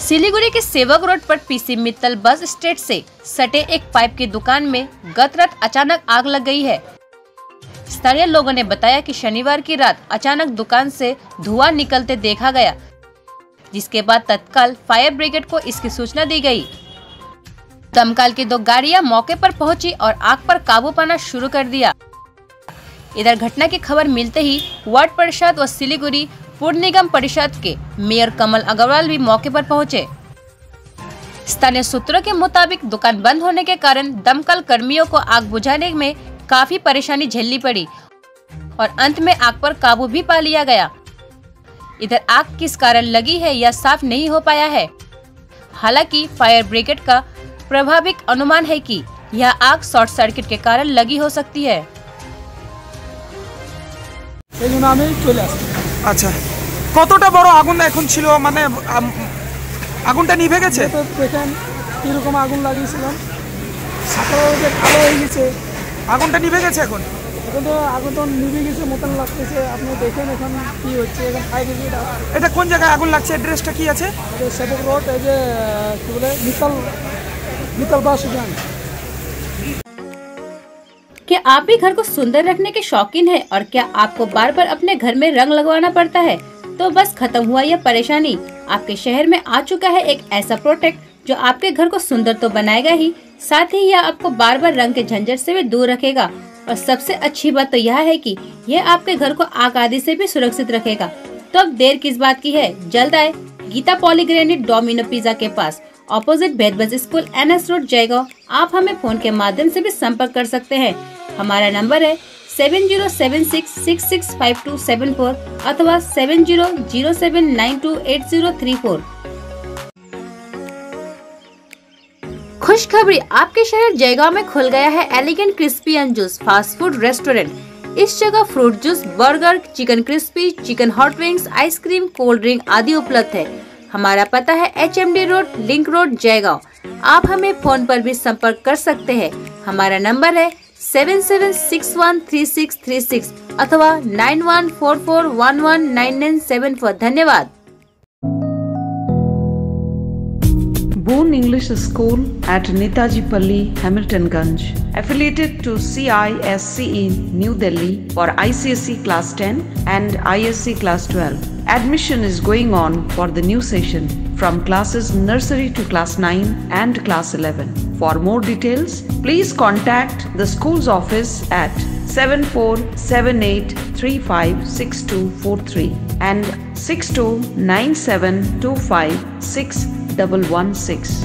सिलीगुड़ी के सेवक रोड पर पीसी मित्तल बस स्टैंड से सटे एक पाइप की दुकान में गत रात अचानक आग लग गई है। स्थानीय लोगों ने बताया कि शनिवार की रात अचानक दुकान से धुआँ निकलते देखा गया, जिसके बाद तत्काल फायर ब्रिगेड को इसकी सूचना दी गई। दमकाल की दो गाड़ियाँ मौके पर पहुँची और आग पर काबू पाना शुरू कर दिया। इधर घटना की खबर मिलते ही वार्ड परिषद व सिलीगुड़ी पूर्व निगम परिषद के मेयर कमल अग्रवाल भी मौके पर पहुँचे। स्थानीय सूत्रों के मुताबिक दुकान बंद होने के कारण दमकल कर्मियों को आग बुझाने में काफ़ी परेशानी झेलनी पड़ी और अंत में आग पर काबू भी पा लिया गया। इधर आग किस कारण लगी है यह साफ़ नहीं हो पाया है? हालाँकि फायर ब्रिगेड का प्रभाविक अनुमान है कि यह आग शॉर्ट सर्किट के कारण लगी हो सकती है। এই জন্য আমি চলে আসি আচ্ছা কতটা বড় আগুন এখন ছিল মানে আম- আগুনটা নিভে গেছে তো দেখেন কীরকম আগুন লাগিয়েছিলাম তারপরে যে কালো হয়ে গেছে আগুনটা নিভে গেছে এখন এখন তো আগুন তো নিভে গেছে মতন লাগতেছে আপনি দেখেন এখন কি হচ্ছে এখন ফাইভ ব্রিগেড এটা কোন জায়গায় আগুন লাগছে অ্যাড্রেসটা কি আছে সেবক রোড এই যে কি বলে মিতাল মিতাল বাস উদ্যান क्या आप भी घर को सुंदर रखने के शौकीन हैं और क्या आपको बार बार अपने घर में रंग लगवाना पड़ता है तो बस खत्म हुआ यह परेशानी। आपके शहर में आ चुका है एक ऐसा प्रोडक्ट जो आपके घर को सुंदर तो बनाएगा ही, साथ ही यह आपको बार बार रंग के झंझट से भी दूर रखेगा। और सबसे अच्छी बात तो यह है कि यह आपके घर को आग आदि से भी सुरक्षित रखेगा। तो अब देर किस बात की है? जल्द आए। गीता पॉलीग्रेनिट डोमिनो पिज्जा के पास opposite भेदबज school N S road Jaigaon. आप हमें फ़ोन के माध्यम से भी संपर्क कर सकते हैं। हमारा नंबर है seven zero seven six six six five two seven four अथवा seven zero zero seven nine two eight zero three four खुशखबरी आपके शहर जयगांव में खुल गया है elegant crispy and juice fast food restaurant इस जगह fruit juice burger chicken crispy chicken hot wings ice cream cold drink आदि उपलब्ध है। हमारा पता है H M D road link road Jaigaon. आप हमें फ़ोन पर भी संपर्क कर सकते हैं। हमारा नंबर है seven seven six one three six three six अथवा nine one four four one one nine nine seven four धन्यवाद Boone English School at Netaji Palli, Hamilton Ganj. Affiliated to CISCE New Delhi for ICSE Class 10 and ISC Class 12. Admission is going on for the new session from classes nursery to class 9 and class 11. For more details, please contact the school's office at 7478356243 and 629725 double one six.